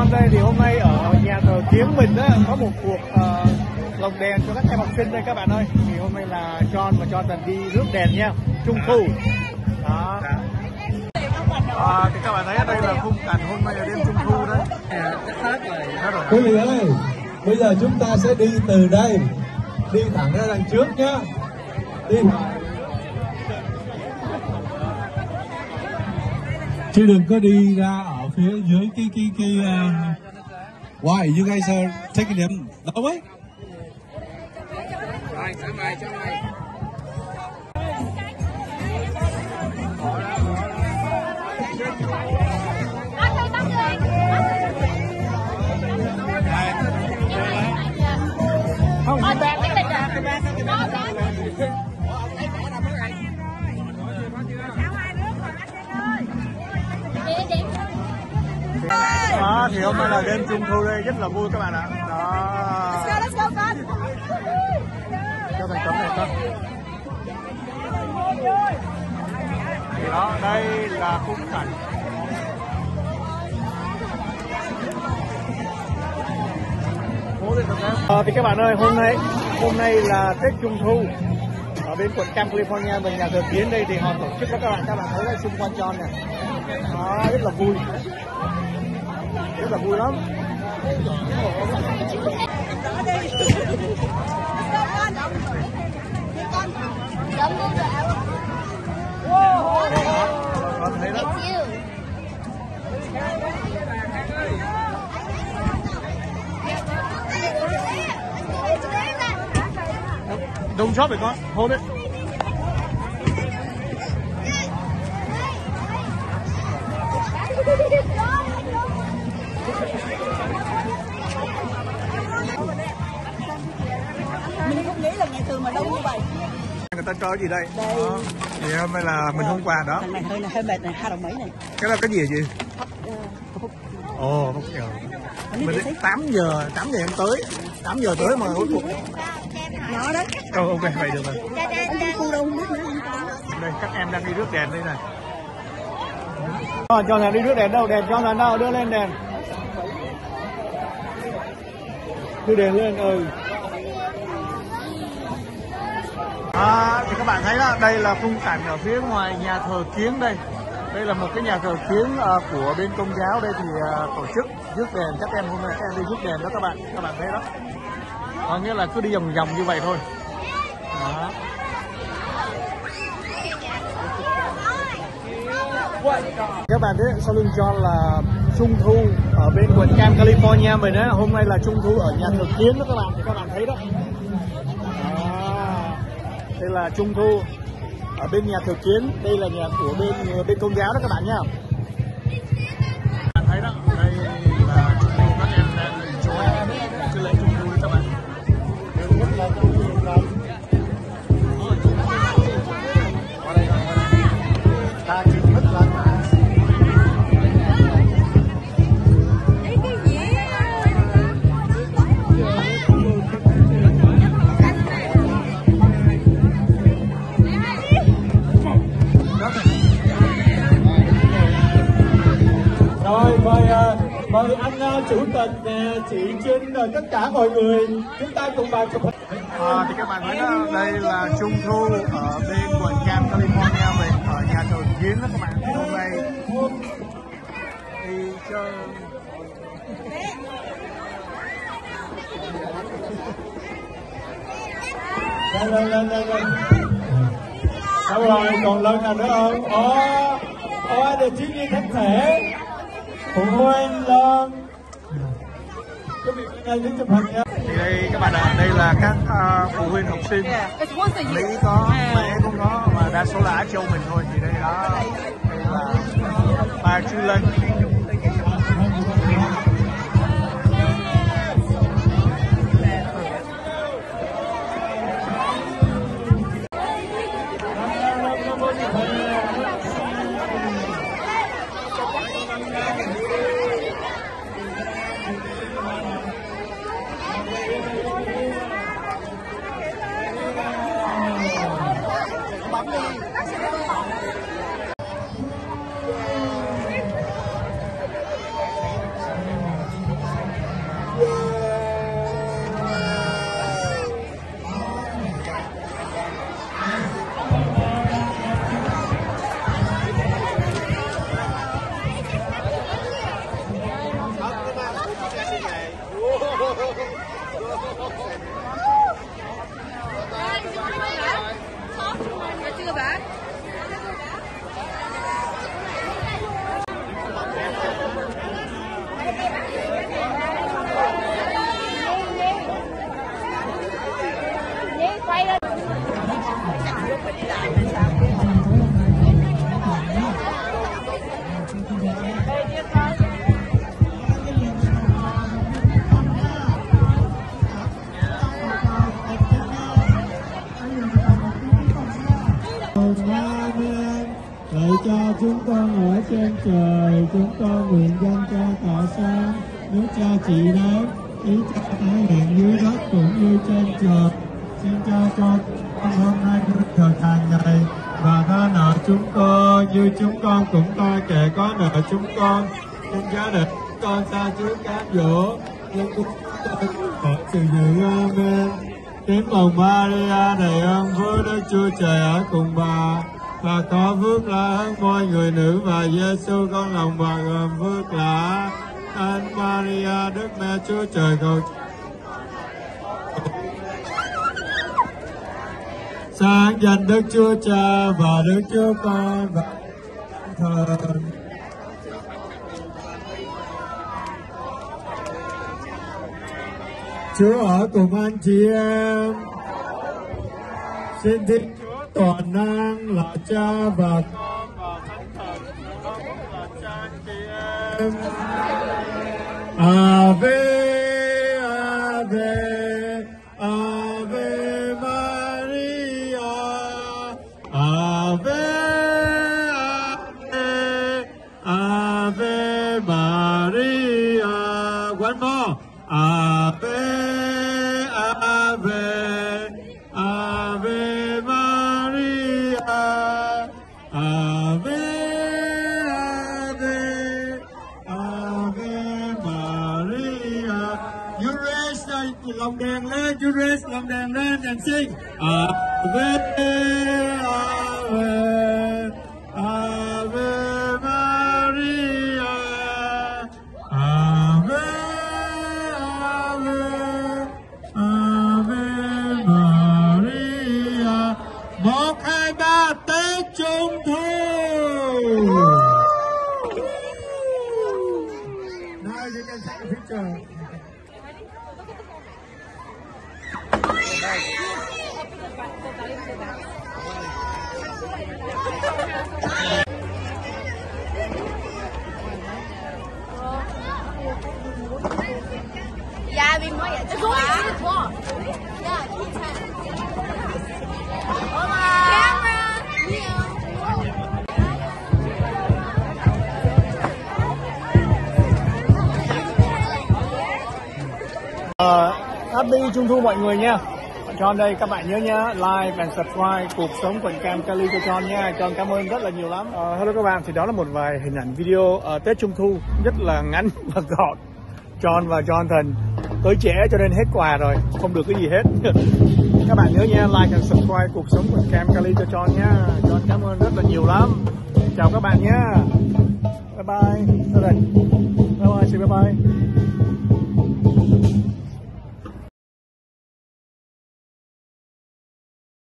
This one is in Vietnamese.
con đây thì hôm nay ở nhà thờ Kiến mình đó có một cuộc uh, lồng đèn cho các em học sinh đây các bạn ơi. Thì hôm nay là John và Jonathan đi rước đèn nha, trung thu. Đó. À, thì các bạn thấy ở đây là khung cảnh hôm nay là đêm trung thu đấy. Quý vị ơi, bây giờ chúng ta sẽ đi từ đây, đi thẳng ra đằng trước nhá Đi. Chứ đừng có đi ra ở phía dưới cái cái cái. Uh... Why you guys are taking them that way? Không, Ờ, đi back. cái bịch à? Ờ, Đó, thì hôm nay là đêm trung thu đây rất là vui các bạn ạ. Đó. Let's go, con. cho thành cấm này con thì đó đây là khung cảnh. Ờ, thì các bạn ơi hôm nay hôm nay là Tết Trung Thu. Ở bên quận Cam California mình nhà thờ kiến đây thì họ tổ chức đó các bạn. Các bạn thấy đây xung quanh tròn này. Đó, rất là vui rất là vui lắm. Thấy đó. Don't drop it con hold it người ta cho gì đây? Đó. thì hôm nay là mình hôm qua đó. Thằng này hơi hơi mệt này hai đồng mấy này. Cái là cái gì hả chị ồ không chờ mình đến 8 giờ 8 giờ em tới. 8 giờ tới mà cuối cùng nó đấy. Ồ, ok vậy được rồi. Đây các em đang đi rước đèn đây này. Cho thằng đi rước đèn đâu? Đèn cho thằng đâu? Đưa lên đèn. Đưa đèn lên ừ À, thì các bạn thấy đó, đây là khung cảnh ở phía ngoài nhà thờ kiến đây. Đây là một cái nhà thờ kiến uh, à, của bên công giáo đây thì uh, tổ chức rước đèn các em hôm nay các em đi rước đèn đó các bạn, các bạn thấy đó. Có nghĩa là cứ đi vòng vòng như vậy thôi. Đó. Các bạn thấy sau lưng John là Trung Thu ở bên quận Cam California mình á, hôm nay là Trung Thu ở nhà thờ kiến đó các bạn, thì các bạn thấy đó. Đây là Trung Thu ở bên nhà thờ kiến, đây là nhà của bên bên công giáo đó các bạn nhá. Mời anh à, chủ tịch nè, chị Trinh rồi tất cả mọi người chúng ta cùng vào chụp hình. À, thì các bạn thấy đó, đây là Trung Thu ở bên quận Cam California mình ở nhà thờ kiến đó các bạn. Hôm nay đi chơi Lên lên lên lên lên. Đâu rồi còn lần nào nữa không? Ồ, ồ được chiến như thánh thể. Vị đến chụp hình nha. thì đây các bạn ạ đây là các à, phụ huynh học sinh. Mỹ có mẹ cũng có mà đa số là Á Châu mình thôi. Thì đây đó đây là bà Chu Lân trên trời chúng con nguyện danh Cha tỏ sáng nước cha chỉ đáng ý cha tái hiện dưới đất cũng như trên trời. Xin cha cho con hôm nay được thực hàng ngày và tha nợ chúng con, như chúng con cũng tha kẻ có nợ chúng con. Xin cha để con xa trước cám dỗ. Nhưng cũng khỏi sự dữ amen. Tiếng mừng Maria đầy ơn với Đức Chúa Trời ở cùng bà và có phước là hơn mọi người nữ và Giêsu con lòng bà gồm phước là Thánh Maria, Đức Mẹ, Chúa Trời cầu sáng danh Đức Chúa Cha và Đức Chúa Con và Thần Chúa ở cùng anh chị em. Xin Thiên toàn năng là Cha và Con và Thánh Thần là cha chị em. Ave, Ave, Ave, Ave, Ave Maria. You raise the lòng đèn lên, you raise lòng đèn lên and sing. Ave, Ave, 呀，别摸呀！这个东西有毒。好，camera。Happy trung thu mọi người nha. John đây các bạn nhớ nhá like and subscribe cuộc sống quần cam Cali cho John nha. John cảm ơn rất là nhiều lắm. Uh, hello các bạn. Thì đó là một vài hình ảnh video uh, Tết Trung Thu rất là ngắn và gọn. John và Jonathan tới trễ cho nên hết quà rồi không được cái gì hết. Các bạn nhớ nha like and subscribe cuộc sống quần cam Cali cho John nha. John cảm ơn rất là nhiều lắm. Chào các bạn nhé bye bye. Bye bye bye say bye bye.